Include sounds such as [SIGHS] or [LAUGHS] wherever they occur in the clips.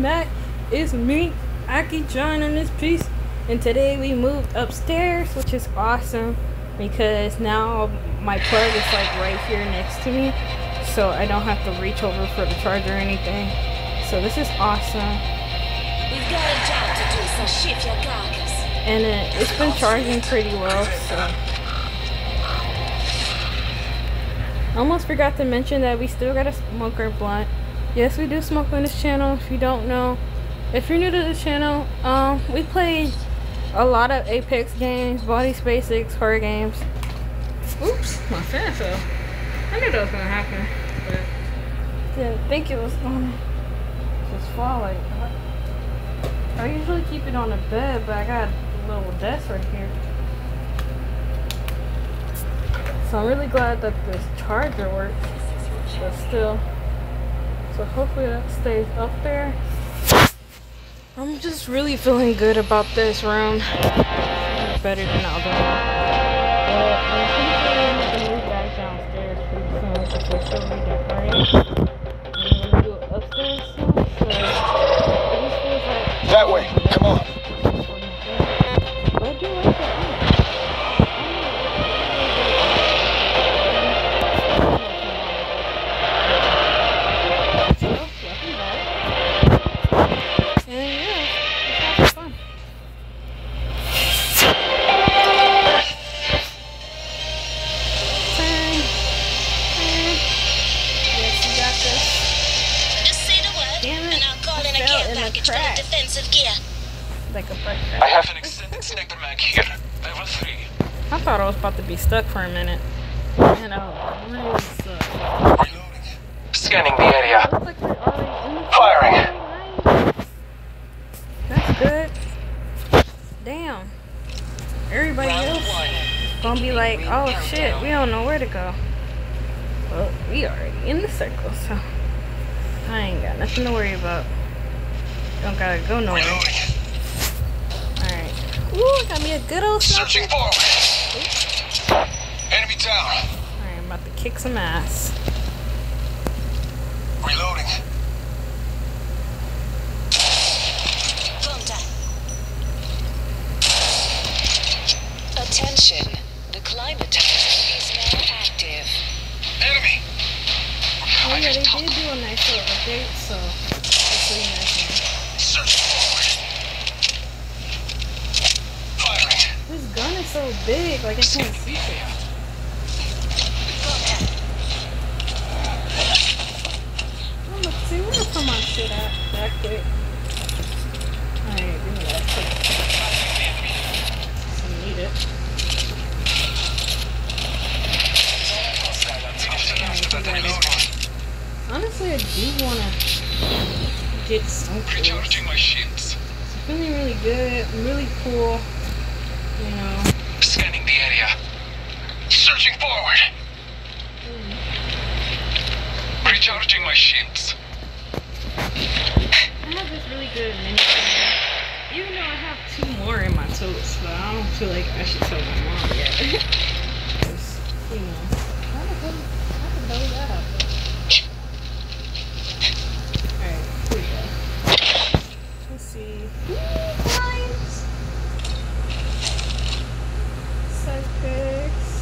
back. It's me, Aki John in this piece. And today we moved upstairs, which is awesome because now my plug is like right here next to me. So I don't have to reach over for the charger or anything. So this is awesome. We've got a job to do, so shift your carcass. And uh, it's been charging pretty well, so. Almost forgot to mention that we still got a smoker blunt. Yes, we do smoke on this channel. If you don't know, if you're new to the channel, um, we play a lot of Apex games, Baldi's Basics, horror games. Oops, my fan fell. I knew that was gonna happen, but didn't think it was gonna just fall like that. I usually keep it on the bed, but I got a little desk right here. So I'm really glad that this charger works, but still. So hopefully that stays up there. I'm just really feeling good about this room. It's better than the other one. But I'm pretty sure we're gonna have to move back downstairs pretty soon because we're still redecorating. And we're gonna do it upstairs soon, so it just feels like That way. Crack. the defensive gear. Like a break I have an extended sniper mag here. Level 3. I thought I was about to be stuck for a minute. And I was really stuck. Reloading. Scanning the area. Like we're already in the Firing. That's good. Damn. Everybody else gonna be like, oh shit, we don't know where to go. Well, we already in the circle, so I ain't got nothing to worry about. Don't gotta go nowhere. Alright. Ooh, got me a good old Searching sniper. forward. Enemy down. Alright, I'm about to kick some ass. Reloading. Contact. Attention. The climatizer is now active. Enemy. Oh I yeah, they just did took. do a nice little update, so hopefully you guys know. Searching forward. Firing. This gun is so big, like I can't see shit. Contact. Oh, let's see where I put my shit at that quick. Alright, give me that quick. I need it. Honestly, I do wanna get something. Recharging my shields. It's feeling really good, really cool. You know. Scanning the area. Searching forward. Recharging my shields. I have this really good mini Even though I have two more in my totes, but I don't feel like I should tell my mom yet. 'Cause, you know, how the hell, how the hell did that happen? Alright, here we go. Let's see. Ooh, blinds! Sidekicks.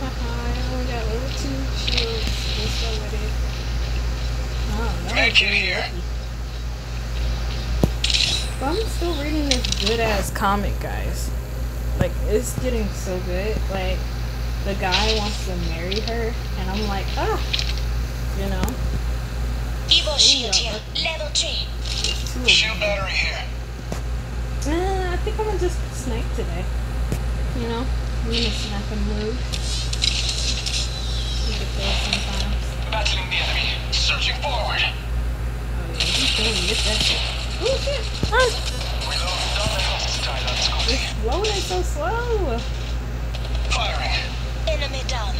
Haha, I only got level two shields. Let's go with it. Oh, no. Mag in here. But I'm still reading this good ass comic, guys. Like, it's getting so good. Like, the guy wants to marry her, and I'm like, ah, you know? Evo shield here. Level 3. It's two of Shield battery here. them. Uh, I think I'm gonna just snipe today. You know? I'm gonna snap and move. You get those sometimes. Battling the enemy. Searching forward. Oh, yeah, he's gonna get that shit. Oh, shit! Run! Reload done and hostile on Scotty. It's loading so slow. Firing. Enemy down.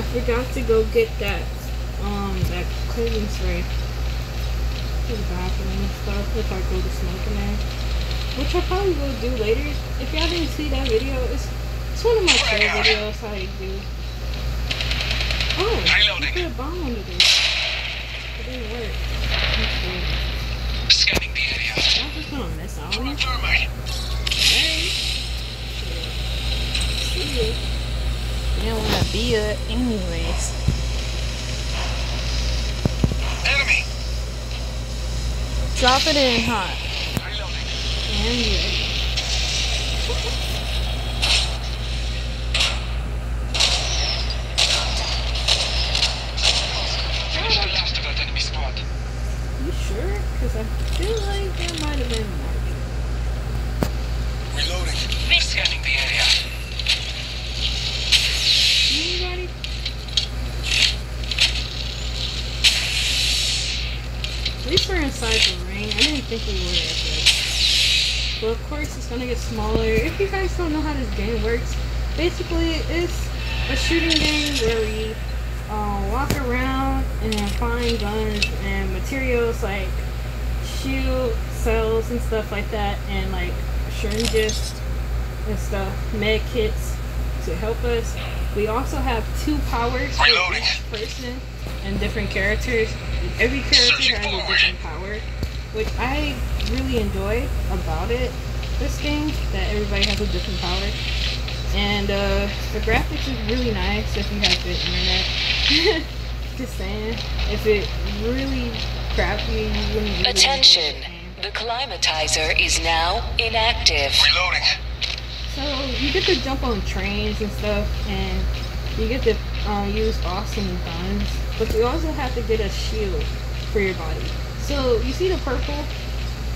I forgot to go get that um that cleaning spray for the bathroom and stuff if I go to smoke in there. Which I probably will do later. If y'all didn't see that video, it's it's one of my favorite videos I do. Oh, Reloading. I put a bomb under there. It didn't work. That's. Scanning the area. I'm just gonna on it. Thermite. Hey. See you. It anyways. Enemy. Drop it in hot. Reloading. And good. Finish the last of that enemy. You sure? Because I feel like there might have been more. Reloading. Scanning the area. Anybody? At least we're inside the ring. I didn't think we would at. But of course it's gonna get smaller. If you guys don't know how this game works, basically it's a shooting game where we uh, walk around and find guns and materials like shield cells and stuff like that and like syringes and stuff, med kits to help us. We also have two powers for each person and different characters. Every character has a different power, which I really enjoy about it. This game that everybody has a different power, and uh, the graphics is really nice if you have good internet. [LAUGHS] Just saying, if it really crappy, you wouldn't really Attention. the. The climatizer is now inactive. Reloading. So you get to jump on trains and stuff, and you get to uh, use awesome guns, but you also have to get a shield for your body. So you see the purple?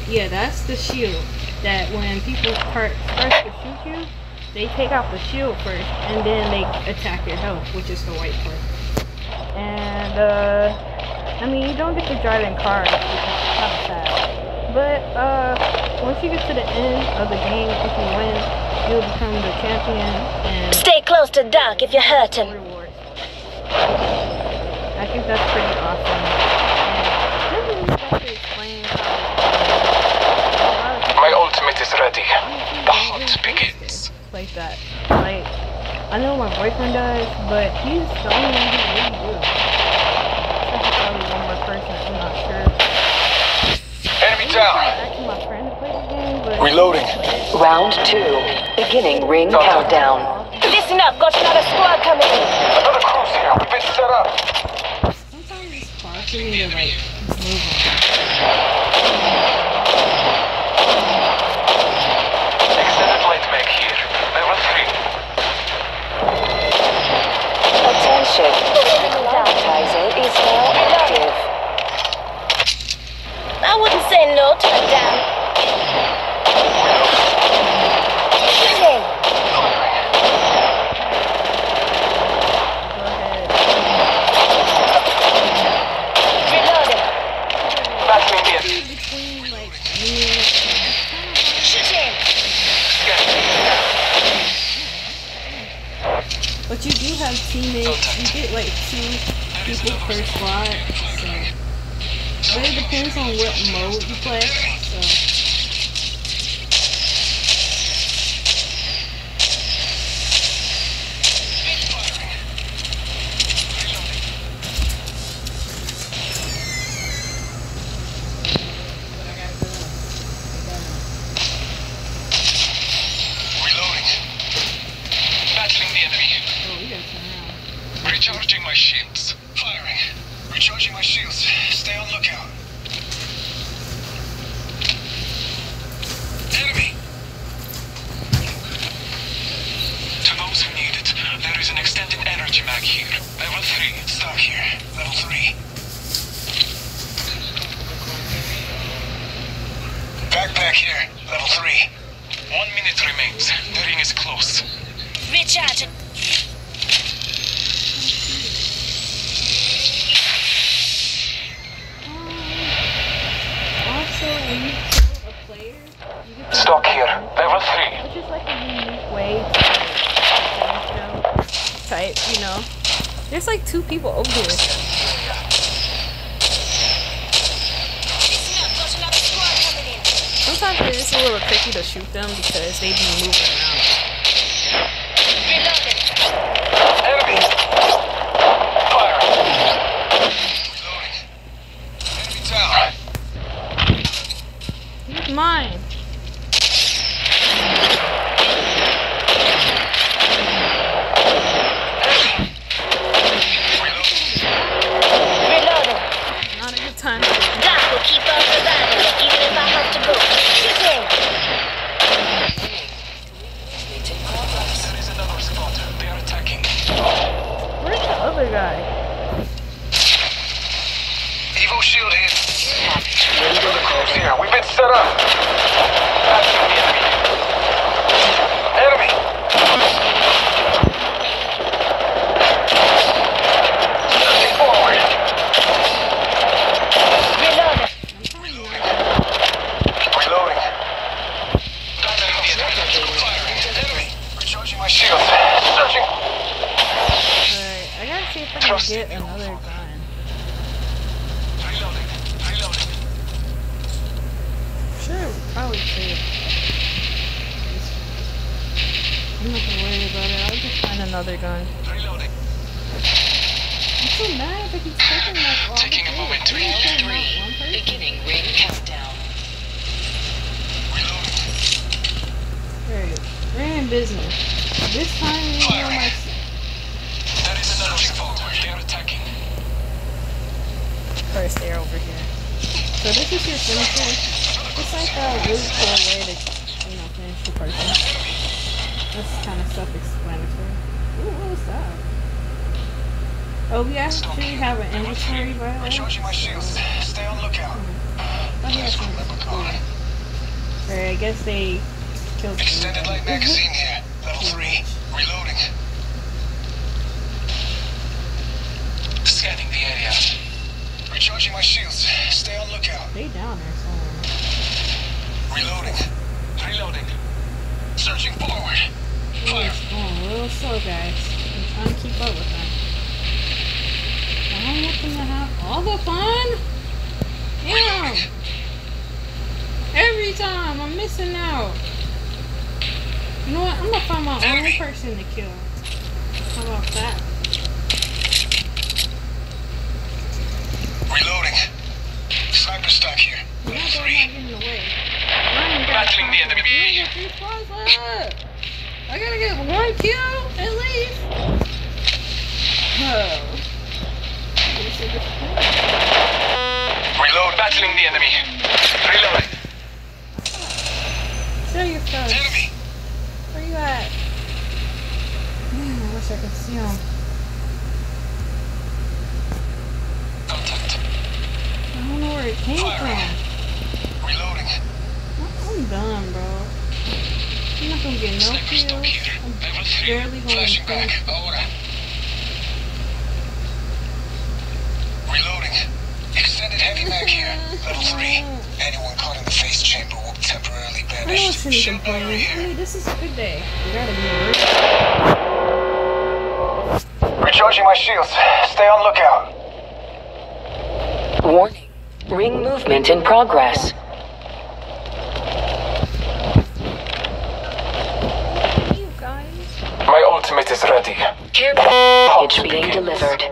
Yeah, that's the shield. That when people start start to shoot you, they take out the shield first, and then they attack your health, which is the white part. And uh, I mean, you don't get to drive in cars, which is kind of sad. But uh, once you get to the end of the game, if you win, you'll become the champion and Stay close to Doc if you're hurting. rewards. I think that's pretty awesome. And this is just explain how a lot of people My ultimate is ready. The hunt begins. like that. Like, I know my boyfriend does, but he's the only one who really do. Except probably one more person, I'm not sure. Enemy down. asking my friend to play the game, but Reloading. Round two. Beginning ring countdown. Listen up, got another squad coming in. Another cruise here. We've been set up. Sometimes it's hard for me to like move on. Extended light mag here. Level 3. Attention. Climatizer is now active. I wouldn't say no to a damn. Shooting. Go ahead. Reloading. Battling in. Between like me and Shooting. You teammates. You get like two people per squad. So. But it depends on what mode you play. So. Reloading. Battling the enemy. Oh, we gotta turn around. Recharging my shields. Firing. Recharging my shields. Stay on lookout. Enemy. To those who need it, there is an extended energy mag here. Level 3. Stock here. Level 3. Backpack here. Level 3. One minute remains. The ring is close. Recharging. Also, when you kill a player, you get to Stock here. Level 3. which is like a unique way type, you know. There's like two people over here. Sometimes it is a little tricky to shoot them because they be moving around. Extended light magazine mm-hmm. here. Level 3. Reloading. Scanning the area. Recharging my shields. Stay on lookout. Stay down there somewhere. Reloading. Reloading. Searching forward. Fire. It's going real slow, guys. I'm trying to keep up with them. I don't want them to have all the fun. Damn. Every time I'm missing out. You know what? I'm gonna find my own person to kill. How about that? Reloading. Sniper stock here. You're Level not going 3. not getting away. I ain't got Battling the enemy. You only got three squads left. I gotta get one kill at least. Oh. This is disappointing. Reload. Battling the enemy. Reloading. Show your face. Enemy. Where you at? Man, I wish I could see him. Contact. I don't know where it came Firing. from. Reloading. I'm done, bro. I'm not gonna get no kills. I'm barely going to back. Ahora. Reloading. Extended heavy mag here. Level 3. [LAUGHS] Anyone caught in the phase chamber will temporarily I know banish. it's any Shield battery complaining. I here. mean, this is a good day. We gotta be real. Recharging my shields. Stay on lookout. Warning. Ring movement in progress. You guys. My ultimate is ready. Care package being delivered.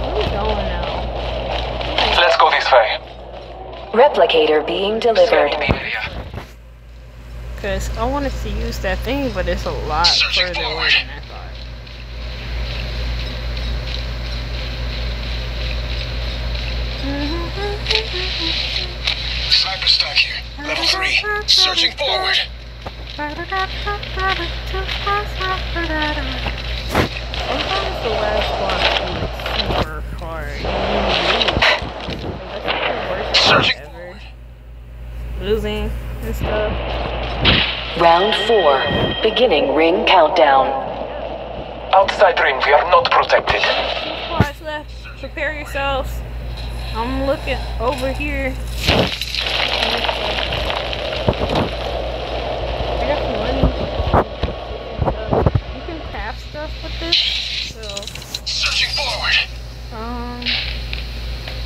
Where we going now? Let's go this way. Replicator being delivered. Scanning the area. Cause I wanted to use that thing, but it's a lot Searching further away than I thought. Sniper stock here. Level 3. Searching forward. Sometimes the last one is super hard. You lose. That's the worst part Searching ever. Losing and stuff. Round four. Beginning ring countdown. Outside ring, we are not protected. Two squads left. Prepare yourselves. I'm looking over here. I got money. You can craft stuff with this. So, Searching forward. um,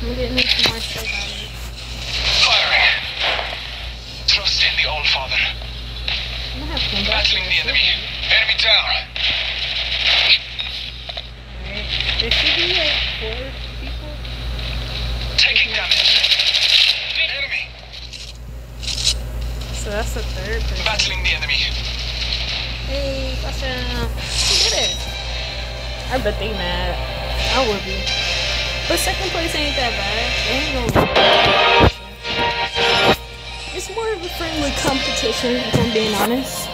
I'm getting some more stuff out of it. Firing. Trust in the All Father. I'm gonna have to come back. Battling the enemy. Enemy down. Alright. There should be like four people. Taking damage. Enemy. So that's the third person. Battling the enemy. Hey, touchdown. We did it. I bet they mad. I would be. But second place ain't that bad. They ain't gonna It's more of a friendly competition, if I'm being honest.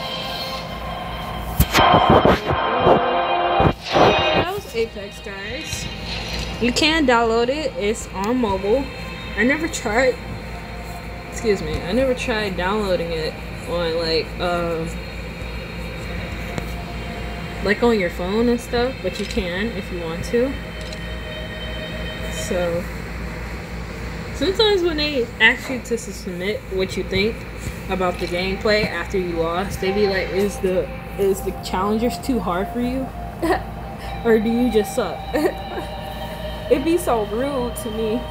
Apex, guys. You can download it. It's on mobile. I never tried. Excuse me. I never tried downloading it on like um like on your phone and stuff, but you can if you want to. So sometimes when they ask you to submit what you think about the gameplay after you lost, they be like, "Is the is the challengers too hard for you, [LAUGHS] or do you just suck?" [LAUGHS] It'd be so rude to me. [LAUGHS]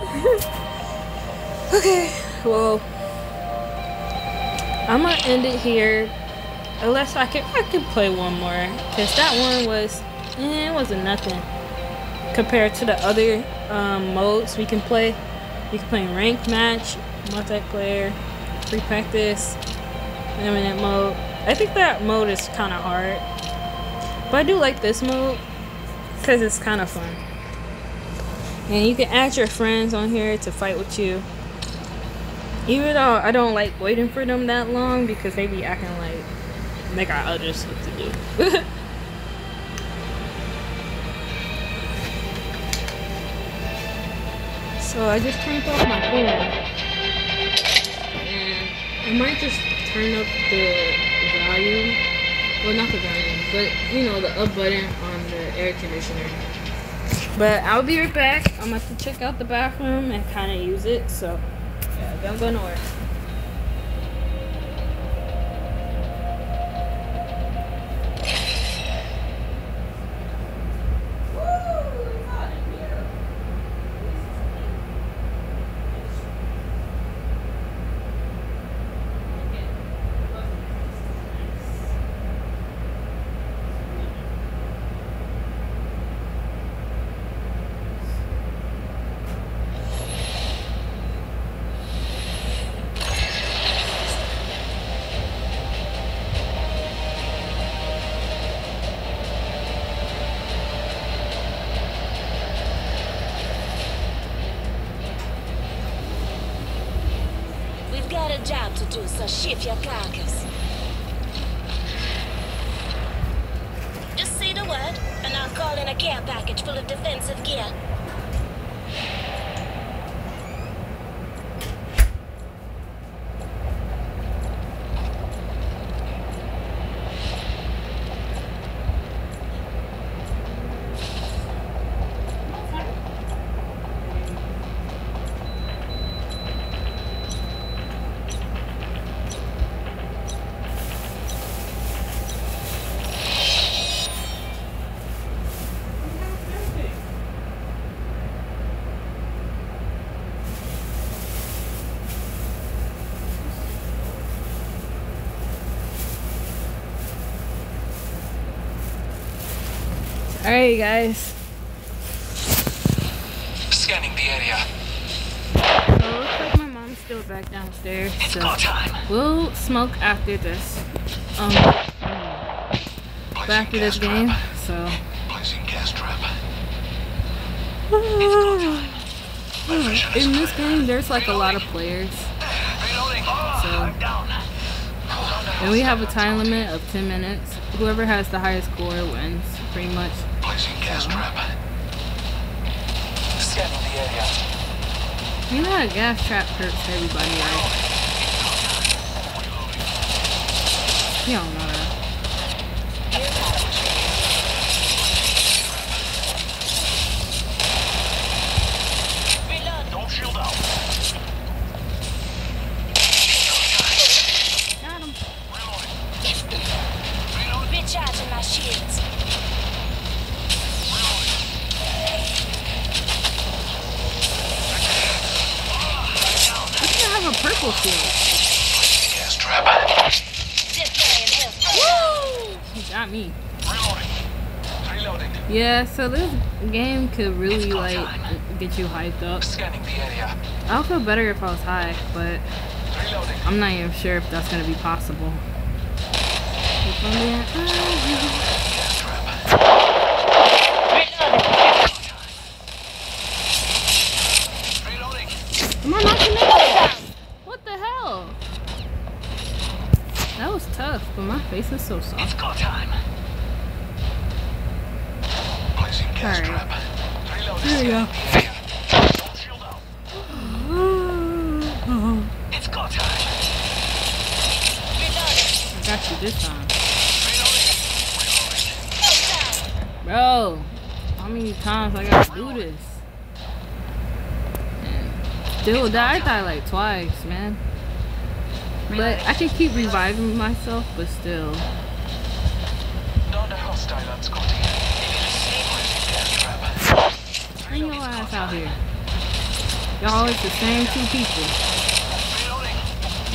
okay, well, I'm gonna end it here. Unless I can, I can play one more, cause that one was, eh, it wasn't nothing compared to the other um, modes we can play. You can play ranked match, multiplayer, free practice, limited mode. I think that mode is kind of hard, but I do like this mode because it's kind of fun. And you can add your friends on here to fight with you. Even though I don't like waiting for them that long because they be acting like they got other stuff to do. [LAUGHS] so I just turned off my phone. And I might just turn up the volume. Well, not the volume, but you know, the up button on the air conditioner. But I'll be right back. I'm about to check out the bathroom and kind of use it. So, yeah, don't go nowhere. Do, so shift your carcass. Just say the word, and I'll call in a care package full of defensive gear. Alright, guys. Scanning the area. It looks like my mom's still back downstairs. It's So time. we'll smoke after this. Um, after this game. trap. So. Placing gas trap. It's go time. My vision is In this game, there's like a lot of players. So, I'm down. Hold on to and we have a time limit of 10 minutes. Whoever has the highest score wins, pretty much. Placing gas trap. Scanning the area. You know a gas trap hurts everybody, right? You don't know that. Reload. Don't shield out. Got him. Recharging my shields. I think I have a purple shield. Gas trap. Deploying health. He got me. Reloading. Reloading. Yeah, so this game could really like get you hyped up. Scanning the area. I would feel better if I was high, but Reloading. I'm not even sure if that's gonna be possible. If I'm being honest. Gas trap. Reloading. Reloading. Am I not connected? What the hell? That was tough, but my face is so soft. It's go time. Placing gas Alright. trap. Reloading. There you go. Scanning the area. Don't shield out. It's go time. Reloading. I got you this time. Reloading. Reloading. Bro, how many times I gotta do this? Die, I died like twice, man. But I can keep reviving myself, but still. Down the hostile on Scotty. Placing gas trap. Bring your ass out here. Y'all it's the same two people.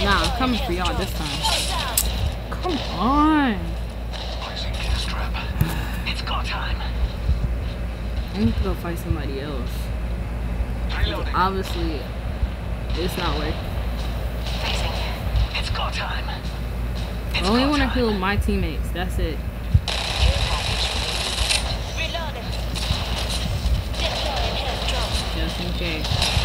Nah, I'm coming for y'all this time. Come on. Placing gas trap. It's go time. I need to go fight somebody else. Obviously, it's not working. Facing. It's go time. I only want to heal my teammates. That's it. Just in case.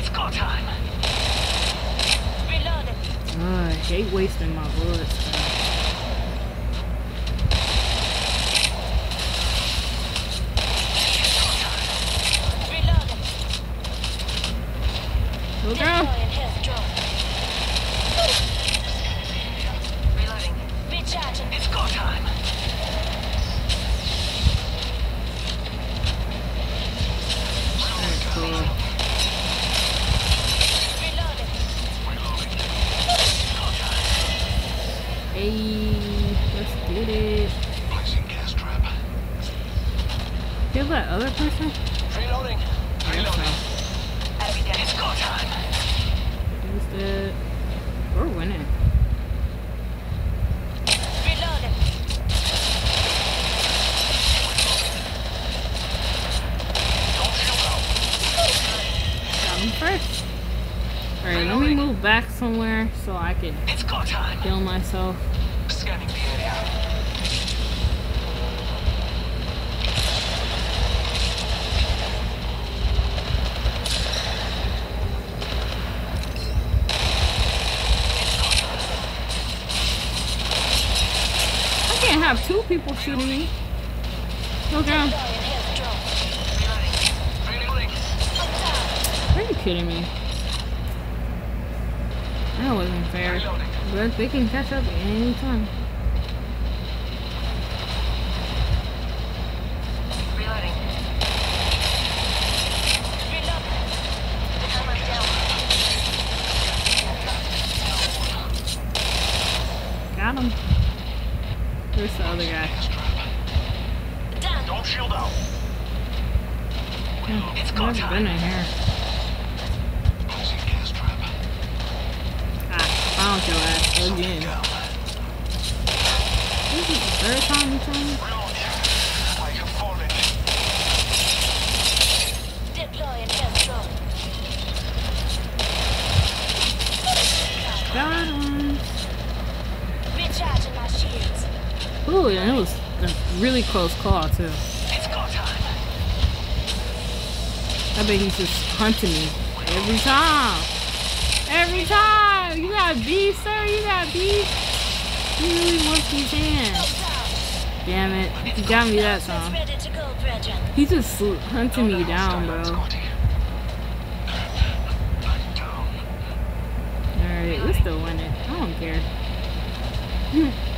It's go time. Reloaded. Uh, wasting my bullets. Go down. Shooting me. Health drone. Are you kidding me? That wasn't fair. But they can catch up anytime. Reloading. Reload. Someone down. Got him. Where's the other guy? Down. Don't shield out. It's go I've never been in here. Closing gas trap. Ah, found your ass again. This is the third time you told me? Reload. I have fallen. Deploying health drone. Got him. Recharging my shields. Ooh, and it was a really close call too. It's go time. I bet he's just hunting me every time. Every time. You got beef, sir. You got beef. He really wants these hands. Damn it. He got me that time. Ready to go. He's just hunting me down, bro. Scotty. I'm down. Alright, we still win it. I don't care. [LAUGHS]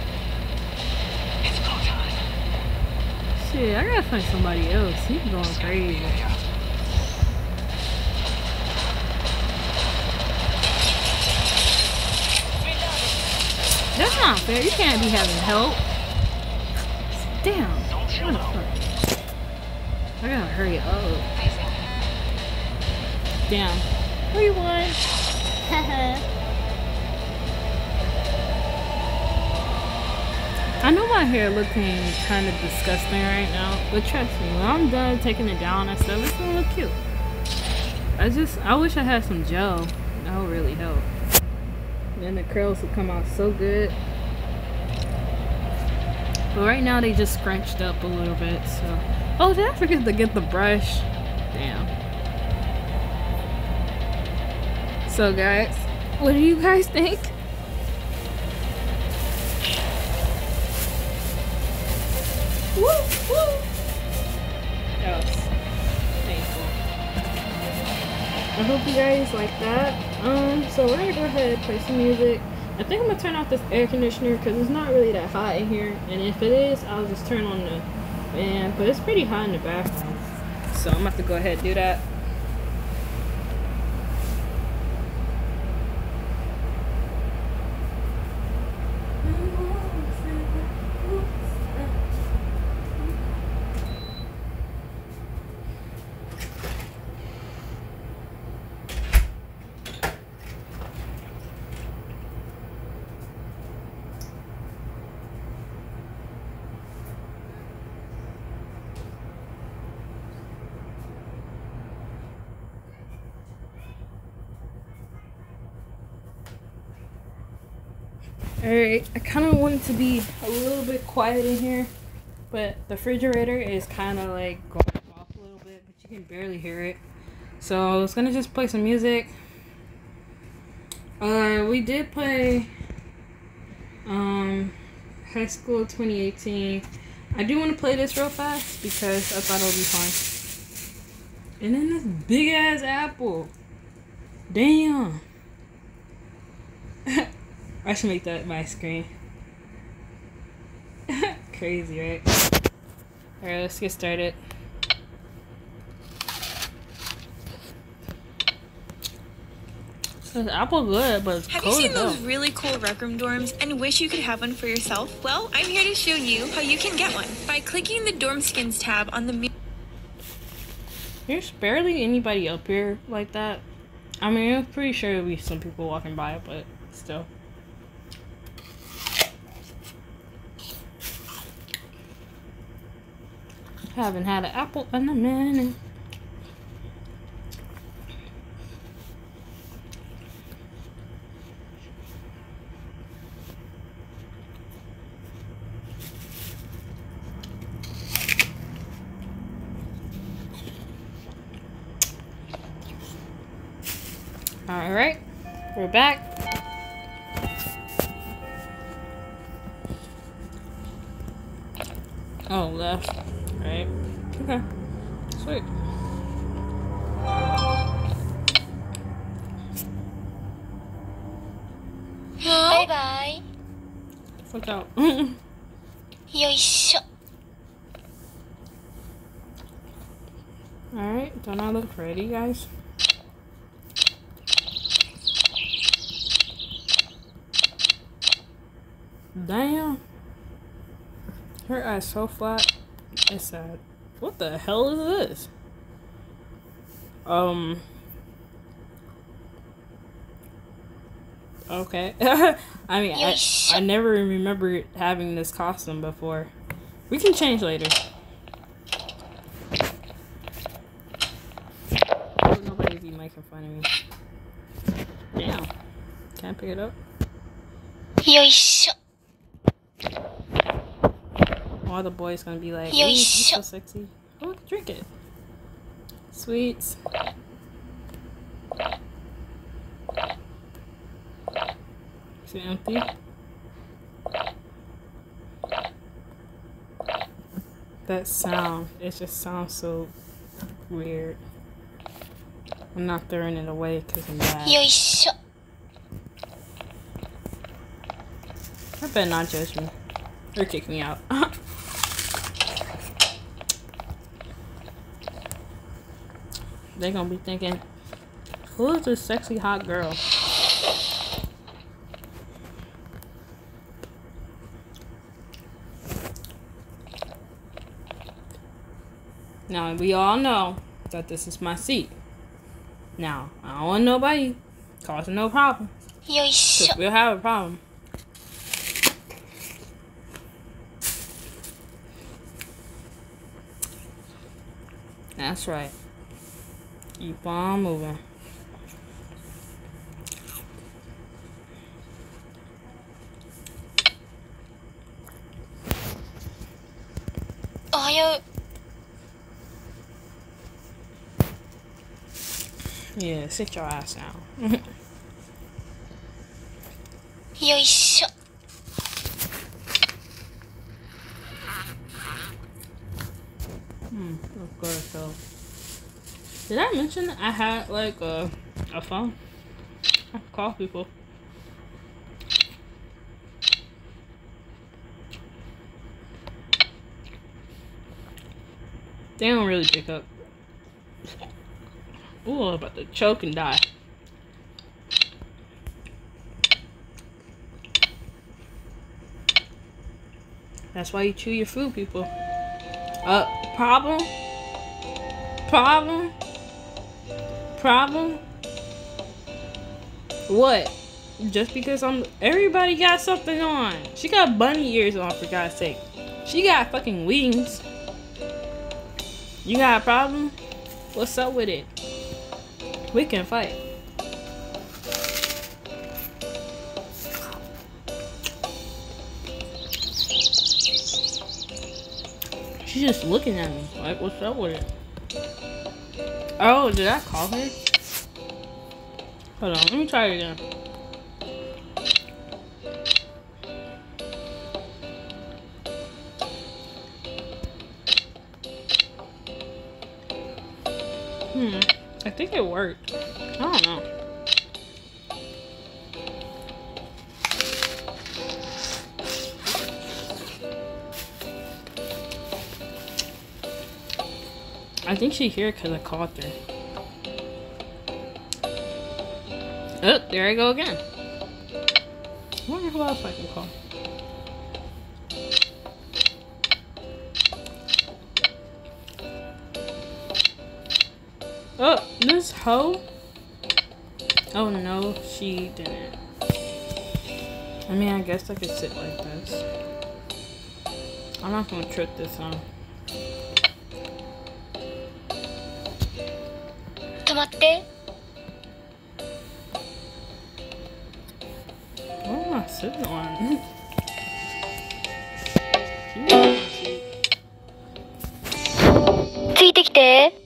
Shit, I gotta find somebody else. He's going crazy. That's not fair. You can't be having help. Damn. What the fuck? I gotta hurry up. Damn. Three [LAUGHS] one. I know my hair looking kind of disgusting right now, but trust me, when I'm done taking it down and stuff, it's gonna look cute. I just, I wish I had some gel. That would really help. Then the curls would come out so good. But right now they just scrunched up a little bit, so. Oh, did I forget to get the brush? Damn. So guys, what do you guys think? I hope you guys like that. Um, so we're gonna go ahead and play some music. I think I'm gonna turn off this air conditioner because it's not really that hot in here. And if it is, I'll just turn on the fan. But it's pretty hot in the bathroom. So I'm gonna have to go ahead and do that. Alright, I kind of want to be a little bit quiet in here, but the refrigerator is kind of like going off a little bit, but you can barely hear it. So I was gonna just play some music. Uh, we did play um, High School 2018. I do want to play this real fast because I thought it would be fun. And then this big ass apple. Damn. I should make that my screen. [LAUGHS] Crazy, right? Alright, let's get started. This apple good, but it's Have you seen those really cool rec room dorms and wish you could have one for yourself? Well, I'm here to show you how you can get one by clicking the Dorm Skins tab on the There's barely anybody up here like that. I mean, I'm pretty sure there'll be some people walking by, but still. Haven't had an apple in a minute. All right, we're back. Oh, left. Okay. Sweet. Bye bye. Watch out. [LAUGHS] Yoisho. Alright, don't I look pretty, guys? Damn. Her eyes so flat. It's sad. What the hell is this? Um. Okay. [LAUGHS] I mean, I, I never remember having this costume before. We can change later. Oh, nobody be making fun of me. Damn. Can't pick it up. Yoisho all the boys gonna be like, Ooh, you're so sexy. Oh, drink it. Sweets. Is it empty? That sound, it just sounds so weird. I'm not throwing it away because I'm mad. You're I better not judge me. Or kick me out. [LAUGHS] they're gonna be thinking, who is this sexy hot girl? Now, we all know that this is my seat. Now, I don't want nobody causing no problems. We'll have a problem. That's right. Keep on moving. Ohio. Yeah, sit your ass down. Yo, Yoisho. Hmm, of course, though did I mention I had like a a phone? I call people. They don't really pick up. Ooh, I'm about to choke and die. That's why you chew your food, people. Uh, problem? Problem? Problem? What? Just because I'm. Everybody got something on. She got bunny ears on, for God's sake. She got fucking wings. You got a problem? What's up with it? We can fight. She's just looking at me. Like, what's up with it? Oh, did I call her? Hold on, let me try it again. Hmm, I think it worked. Think she here because I called her. Oh, there I go again. I wonder who else I can call. Oh, this hoe? Oh no, she didn't. I mean, I guess I could sit like this. I'm not gonna trip this on. って。すついてきて。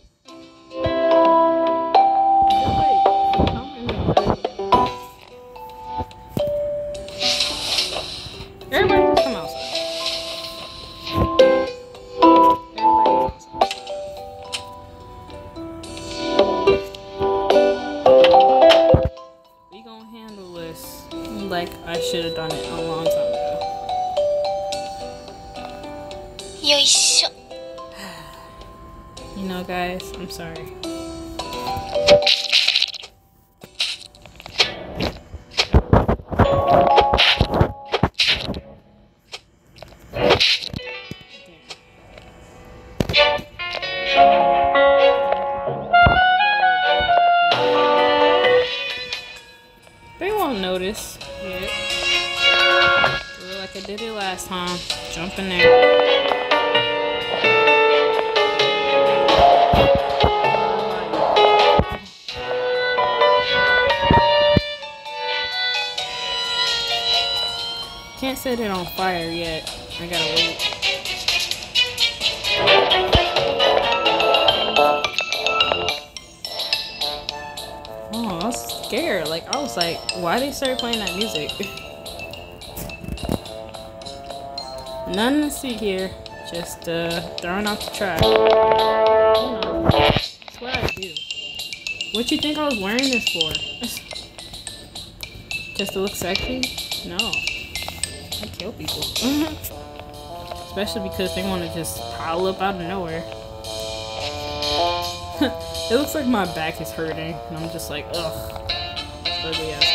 Just, uh, throwing out the trash. Know, that's what I do. What you think I was wearing this for? [LAUGHS] Just to look sexy? No. I kill people. [LAUGHS] Especially because they want to just pile up out of nowhere. [LAUGHS] it looks like my back is hurting, and I'm just like, ugh. Ugly ass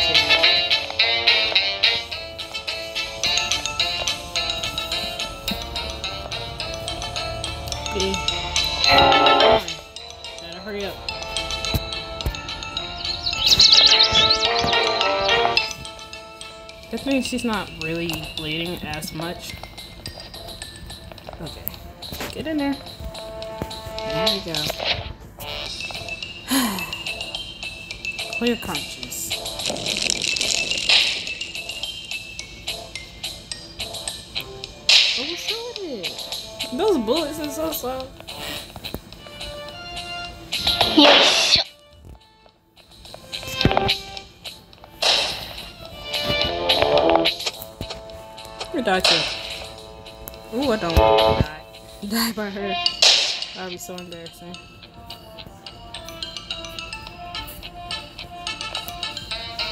means she's not really bleeding as much. Okay. Get in there. There we go. [SIGHS] Clear conscience. Oh, what's it? Those bullets are so soft. よ could die too. Ooh, I don't want to die. Die by her. That would be so embarrassing.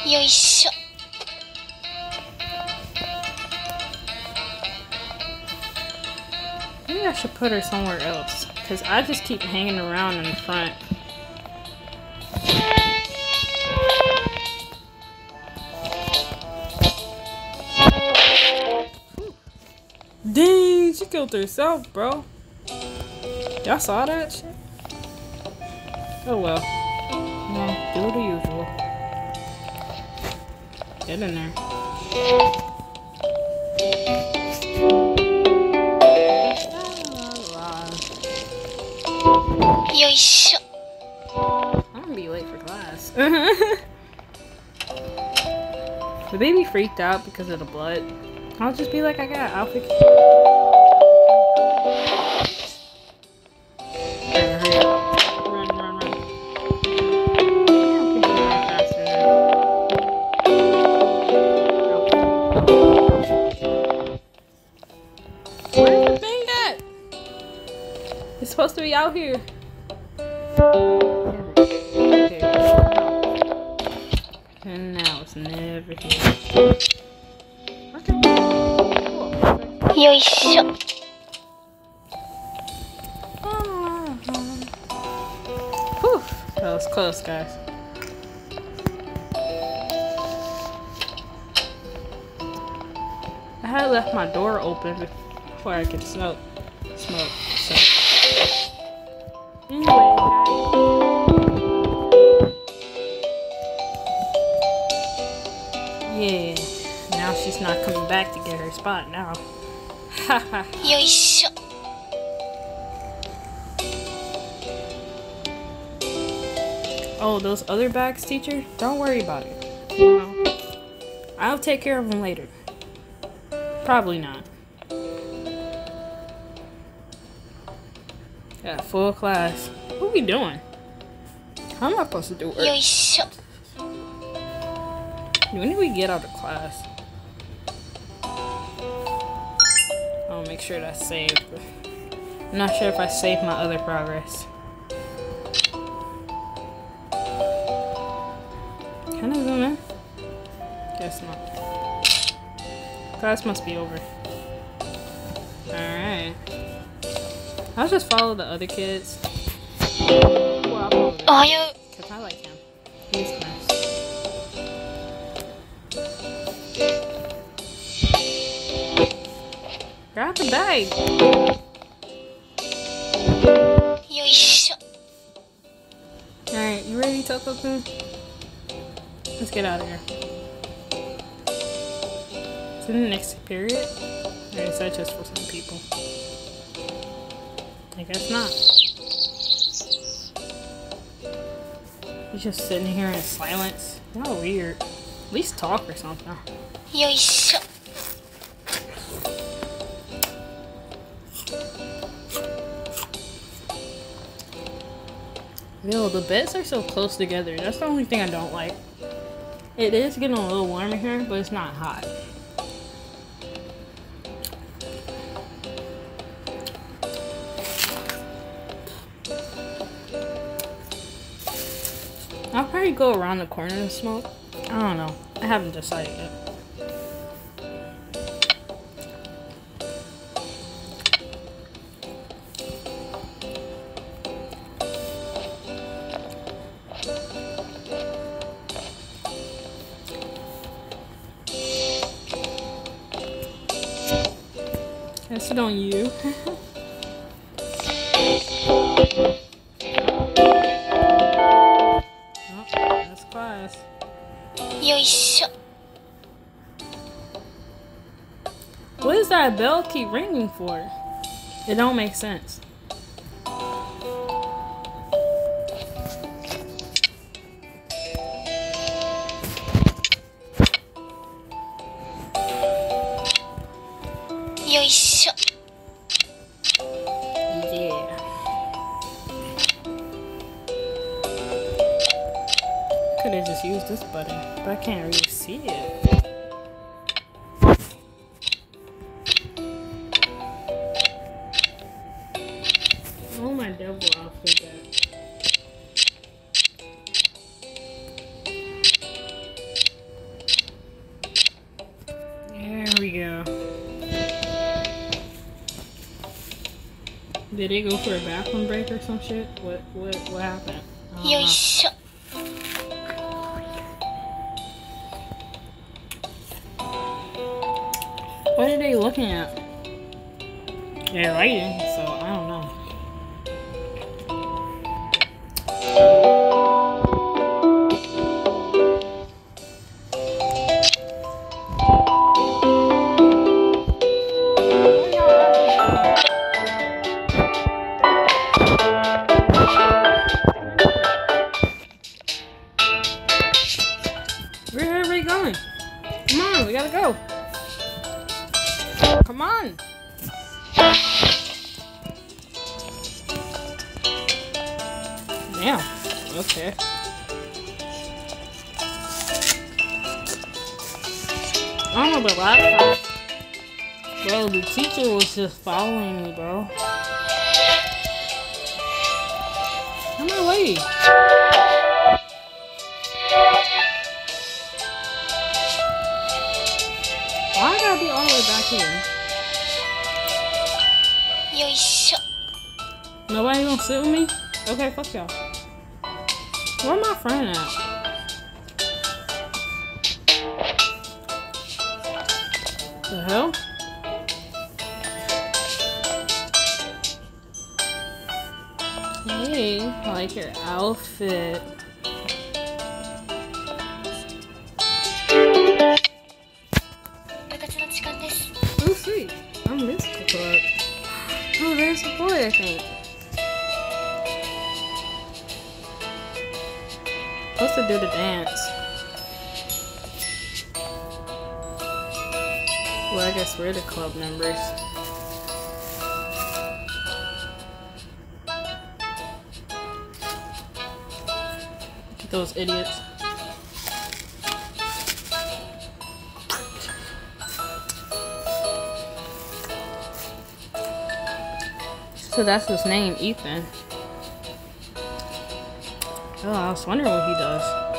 Yoisho. Maybe I should put her somewhere else. Because I just keep hanging around in the front. killed herself, bro. Y'all saw that shit? Oh well. No, do the usual. Get in there. I'm gonna be late for class. [LAUGHS] the baby freaked out because of the blood. I'll just be like, I got outfit. left my door open before I could smoke. Smoke. So. Anyway, Yeah. Now she's not coming back to get her spot now. [LAUGHS] Haha. oh, those other bags, teacher? Don't worry about it. Mm-hmm. I'll take care of them later. Probably not. Got full class. What are we doing? How am I supposed to do it? So when do we get out of class? I'll make sure that's saved. I'm not sure if I saved my other progress. Can I zoom in? Guess not. Class must be over. Alright. I'll just follow the other kids. Oh, you. Because I like him. He's nice. Grab the bag! Alright, you ready, Toko-kun? Let's get out of here. In the next period? Or is that just for some people? I guess not. He's just sitting here in silence. How weird. At least talk or something. Yoisho. Yo, the beds are so close together. That's the only thing I don't like. It is getting a little warmer here, but it's not hot. Probably go around the corner and smoke. I don't know. I haven't decided yet. That's it on you. [LAUGHS] keep ringing for? It don't make sense. could have just used this button, but I can't really see it. They go for a bathroom break or some shit? What what what happened? I don't I'm on the laptop. Bro, the teacher was just following me, bro. I'm my way. Why I gotta be all the way back here? Yoisho. Nobody gonna sit with me? Okay, fuck y'all. Where my friend at? The hell? Hey, I like your outfit. We're the club members. Those idiots. So that's his name, Ethan. Oh, I was wondering what he does.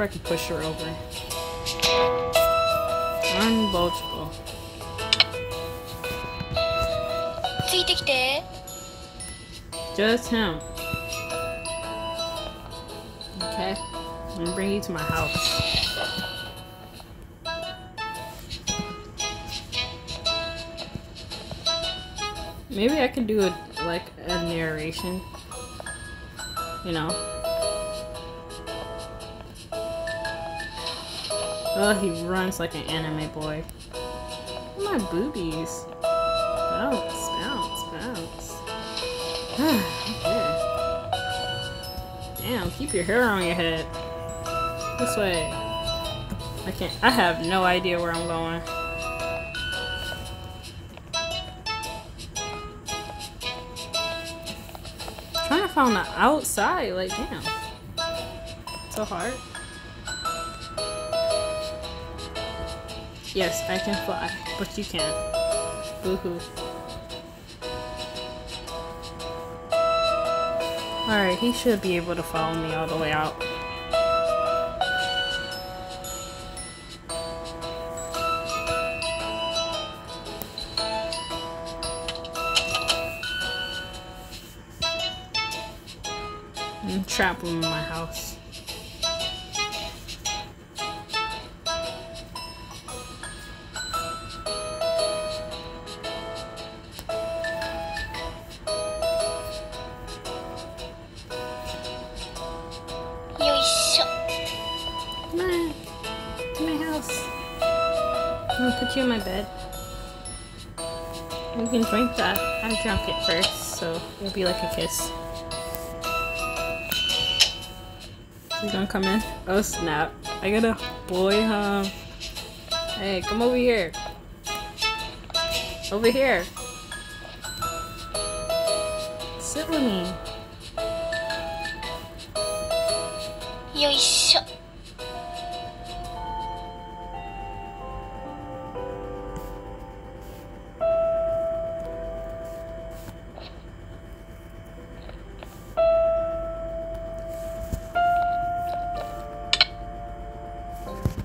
I wonder if I can push her over. Unbulgeable. ついてきて。 Just him. Okay. I'm gonna bring you to my house. Maybe I could do a like a narration. You know. Oh, he runs like an anime boy. My boobies. Bounce, bounce, bounce. [SIGHS] Damn, keep your hair on your head. This way. I can't. I have no idea where I'm going. Trying to find the outside, like damn. So hard. Yes, I can fly, but you can't. Boo-hoo. Alright, he should be able to follow me all the way out. It'll be like a kiss. You gonna come in? Oh snap. I got a boy huh? Hey, come over here. Over here.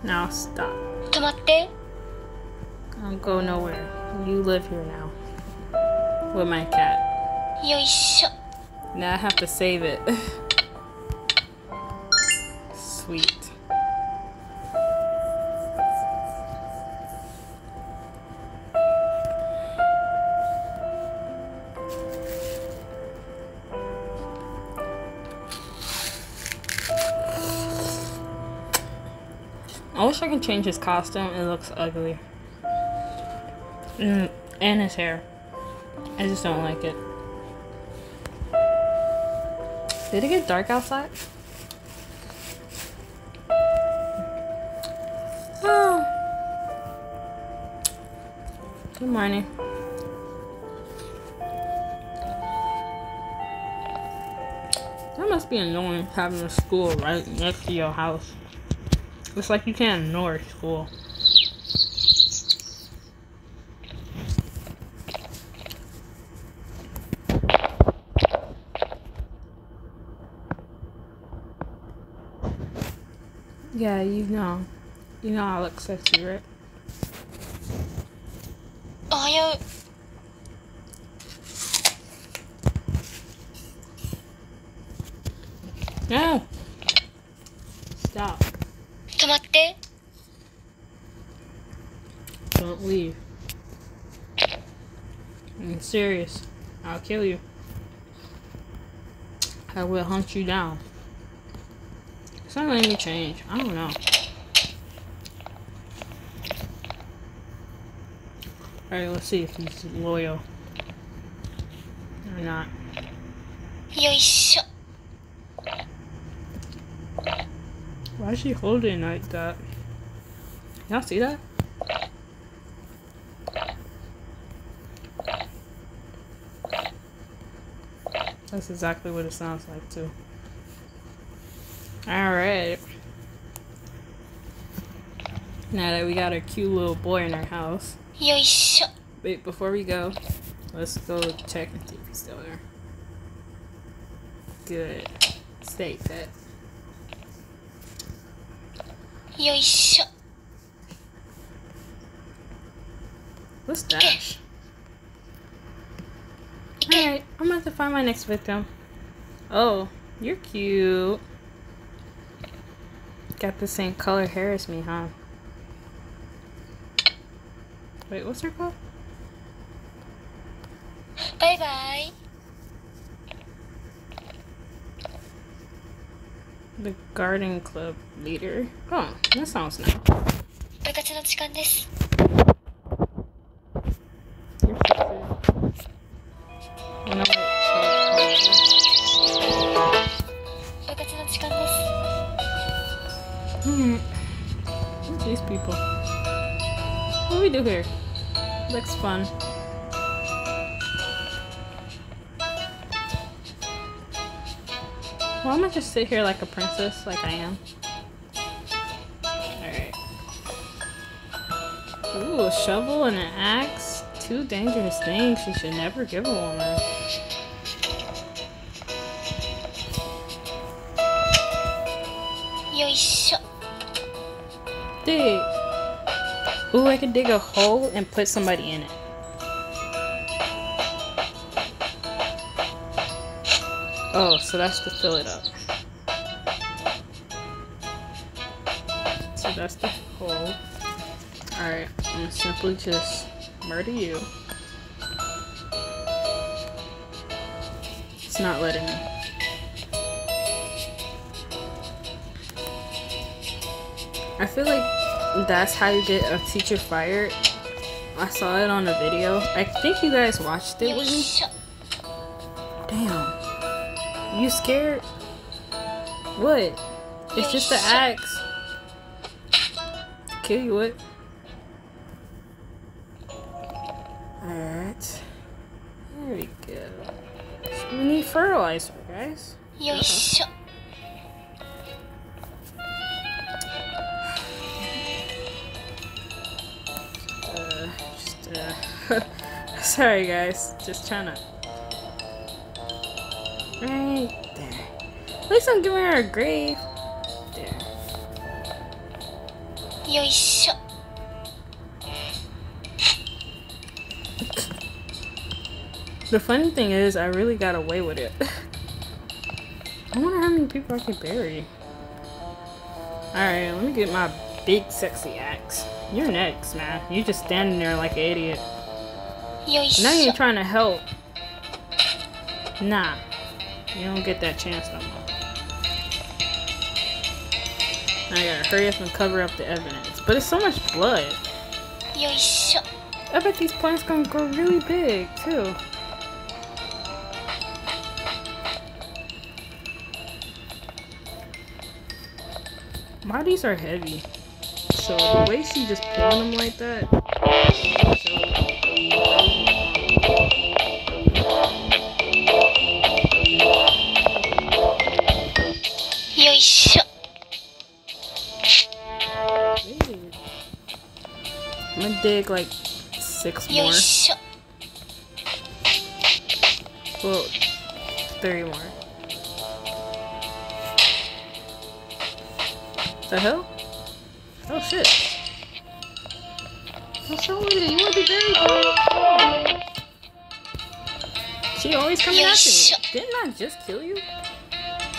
Now stop. Come. I'll go nowhere. You live here now. With my cat. Yoisho. Now I have to save it. [LAUGHS] Sweet. Change his costume. It looks ugly. Mm, and his hair. I just don't like it. Did it get dark outside? Oh. Good morning. That must be annoying having a school right next to your house. It's like you can't ignore school. Yeah, you know. You know I look sexy, right? おはよう kill you. I will hunt you down. It's not letting me change. I don't know. Alright, let's see if he's loyal. Or not. Yoisho. Why is she holding like that? Y'all see that? That's exactly what it sounds like too. Alright. Now that we got our cute little boy in our house. Yoisho. Wait, before we go, let's go check and see if he's still there. Good. Stay pet. Yoisho. What's that? Alright, I'm about to find my next victim. Oh, you're cute. Got the same color hair as me, huh? Wait, what's her called? バイバイ The garden club leader. Oh, that sounds nice. 部活の時間です there. Looks fun. Why am I just sit here like a princess, like I am? Alright. Ooh, a shovel and an axe. Two dangerous things you should never give a woman. Yoisho. Dig. Ooh, I can dig a hole and put somebody in it. Oh, so that's to fill it up. So that's the hole. Alright, I'm gonna simply just murder you. It's not letting me. I feel like that's how you get a teacher fired. I saw it on a video. I think you guys watched it with me. Damn. You scared? What? It's just an axe. Kill you what? Alright. There we go. We need fertilizer, guys. Yo, okay. [LAUGHS] Sorry guys, just trying to... Right there. At least I'm giving her a grave. There. Yoisho. the funny thing is, I really got away with it. [LAUGHS] I wonder how many people I can bury. Alright, let me get my big sexy axe. You're next, man. You're just standing there like an idiot. Now you're trying to help. Nah. You don't get that chance no more. Now I gotta hurry up and cover up the evidence. But it's so much blood. I bet these plants gonna grow really big, too. My these are heavy? So the way she just pulling them like that. So take like six more. Well, three more. The hell? Oh shit. What's wrong with you? You wanna be very buried? She always coming after me. Didn't I just kill you?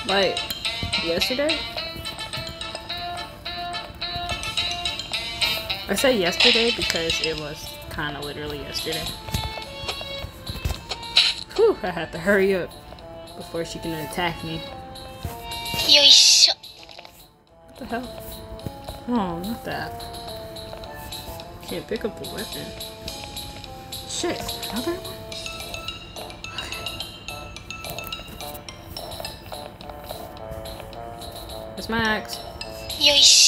Like, yesterday? I say yesterday because it was kind of literally yesterday. Whew, I have to hurry up before she can attack me. Yoisho. What the hell? Oh, not that. Can't pick up the weapon. Shit, another one? Okay. My axe. Yoisho.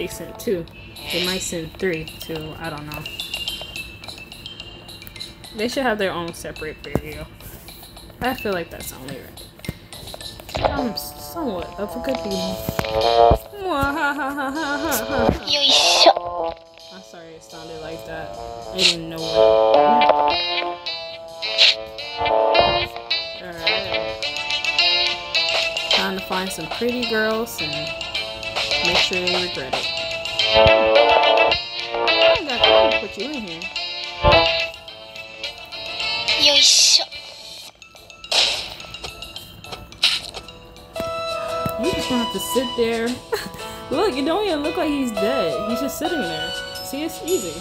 It's decent two. They might send three too. I don't know. They should have their own separate video. I feel like that's only right. I'm somewhat of a good being. I'm sorry it sounded like that. I didn't know it. Alright. Time to find some pretty girls and make sure they regret it. I got time to put you in here. You just gonna have to sit there. [LAUGHS] look, you don't even look like he's dead. He's just sitting there. See, it's easy.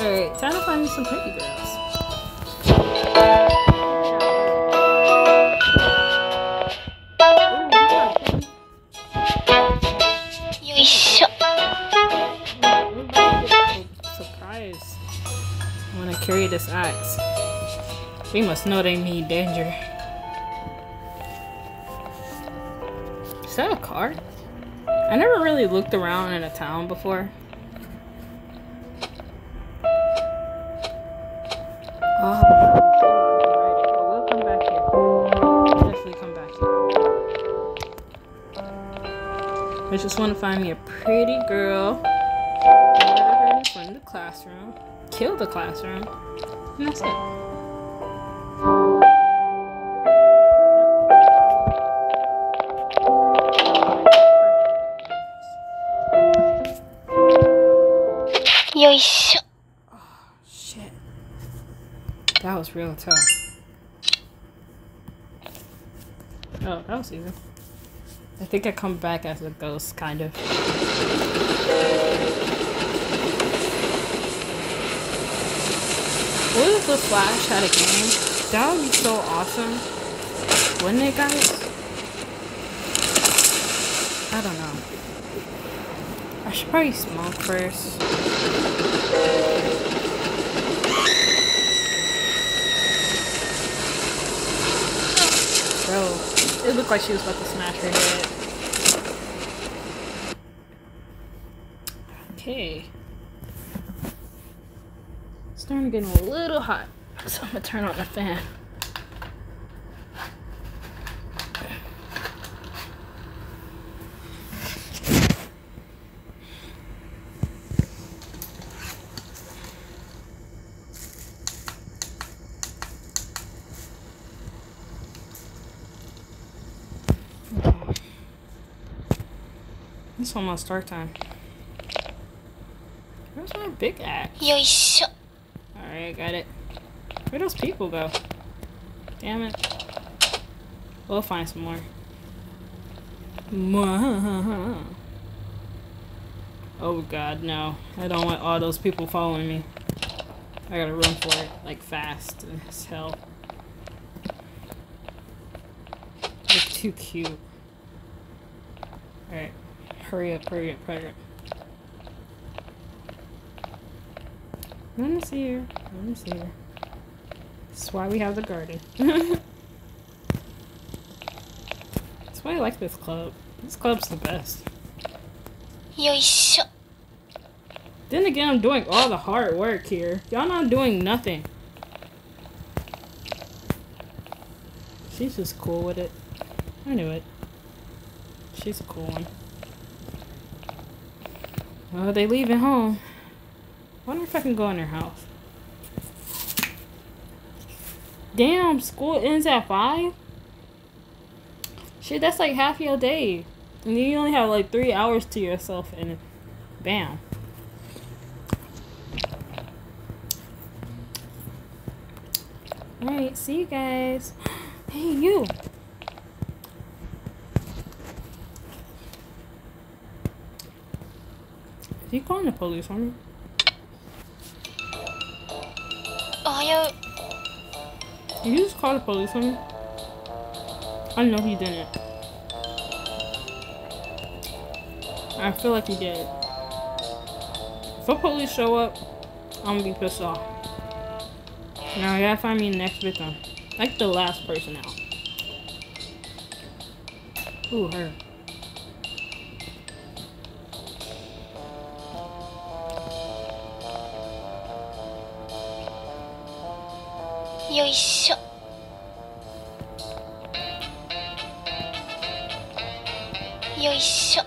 Alright, time to find me some pretty girls. This axe. We must know they need danger. Is that a car? I never really looked around in a town before. Oh. I just want to find me a pretty girl. Her in the classroom. Kill the classroom. And that's it. Shit. That was real tough. Oh, that was easy. I think I come back as a ghost, kind of. What if the Flash had a game? That would be so awesome. Wouldn't it, guys? I don't know. I should probably smoke first. Bro, it looked like she was about to smash her head. Okay. Starting to get a little hot, [LAUGHS] so I'm gonna turn on the fan. It's almost start time. Where's my big axe? Alright, got it. Where those people go? Damn it. We'll find some more. [LAUGHS] Oh god, no. I don't want all those people following me. I gotta run for it, like fast as hell. They're too cute. Alright. Hurry up, hurry up, hurry up. Me see her. Let me see her. That's why we have the garden. [LAUGHS] That's why I like this club. This club's the best. Then again, I'm doing all the hard work here. Y'all not doing nothing. She's just cool with it. I knew it. She's a cool one. Oh, they leaving home. wonder if I can go in their house. Damn, school ends at 5? Shit, that's like half your day. And you only have like three hours to yourself and bam. Alright, see you guys. [GASPS] Hey, you. Is he calling the police on me? Oh, Did you just call the police on me? I know he didn't. I feel like he did. If the police show up, I'm gonna be pissed off. Now I gotta find me the next victim. Like the last person out. Ooh, her. よいしょよいしょ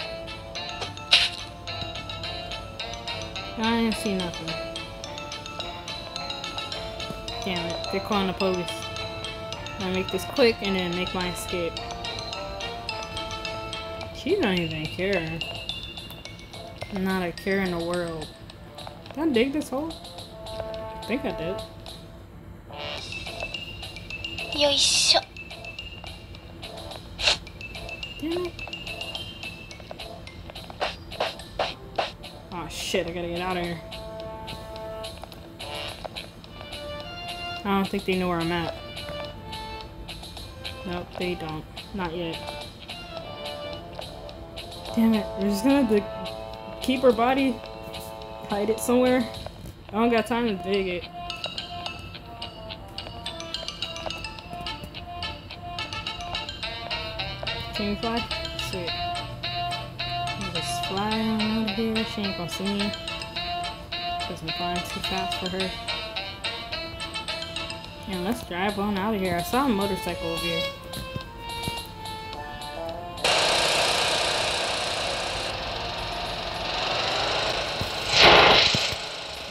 I didn't see nothing. Damn it, they're calling the police. I'll make this quick and then make my escape. She don't even care. Not a care in the world. Did I dig this hole? I think I did. よいしょ Damn it. Oh shit, I gotta get out of here. I don't think they know where I'm at. Nope, they don't. Not yet. Damn it, we're just gonna have to keep her body, hide it somewhere. I don't got time to dig it. Can you fly? Sweet. I'll just fly of here. She ain't gonna see me. Cause I'm flying too fast for her. And let's drive on out of here. I saw a motorcycle over here.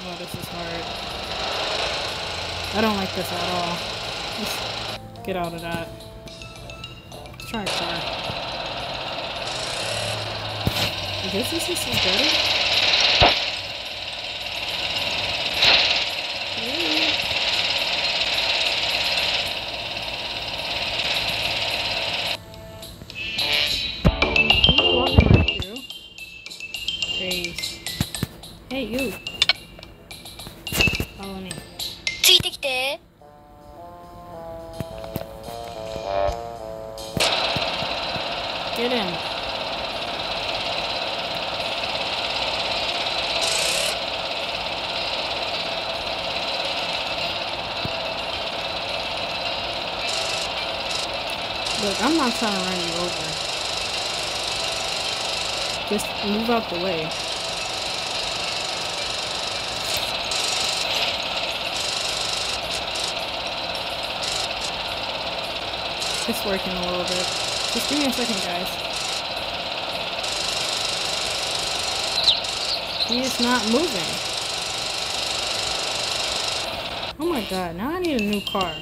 Oh, this is hard. I don't like this at all. Let's get out of that. 360 graus. Move out the way. It's working a little bit. Just give me a second, guys. He is not moving. Oh my god, now I need a new car.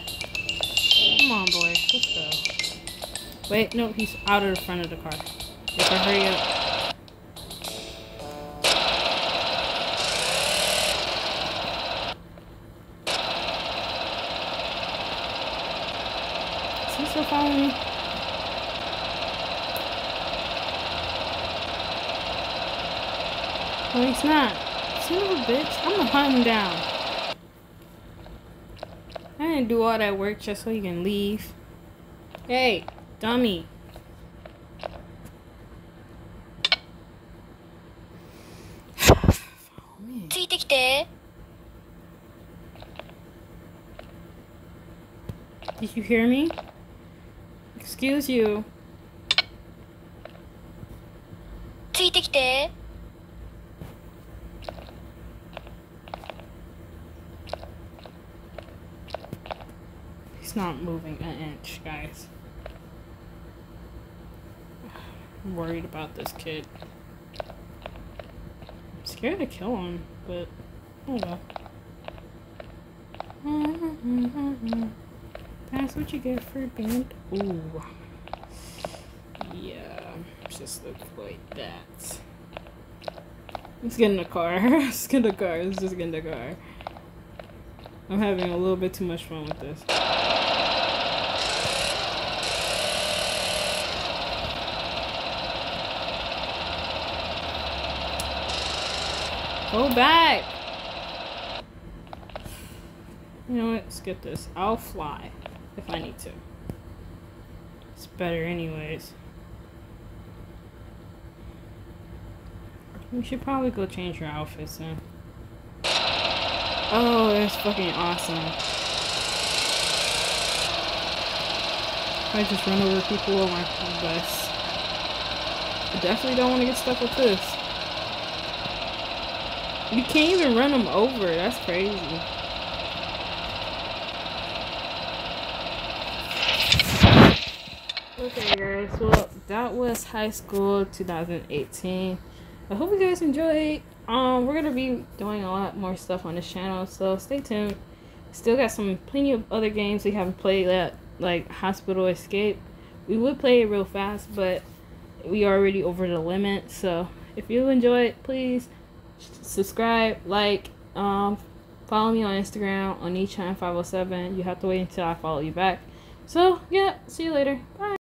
Come on, boy. Let's go. Wait, no, he's out of the front of the car. If I hurry up. Is he still following me? No, he's not. Son of a bitch. I'm gonna hunt him down. I didn't do all that work just so he can leave. Hey, dummy. Follow me. ついてきて Did you hear me? Excuse you. ついてきて Not moving an inch, guys. I'm worried about this kid. I'm scared to kill him, but oh well. That's what you get for being. Ooh. Yeah, just look like that. Let's get in the car. [LAUGHS] Let's get in the car. Let's just get in the car. I'm having a little bit too much fun with this. Go back! You know what? Get this. I'll fly if I need to. It's better anyways. We should probably go change your outfit soon. Oh, that's fucking awesome. I just run over people on my bus. I definitely don't want to get stuck with this. You can't even run them over. That's crazy. Okay, guys. Well, that was high school 2018. I hope you guys enjoyed. Um, we're gonna be doing a lot more stuff on this channel, so stay tuned. Still got some plenty of other games we haven't played yet, like Hospital Escape. We would play it real fast, but we are already over the limit. So if you enjoy it, please subscribe, like, um, follow me on Instagram on eChan507. You have to wait until I follow you back. So yeah, see you later. Bye.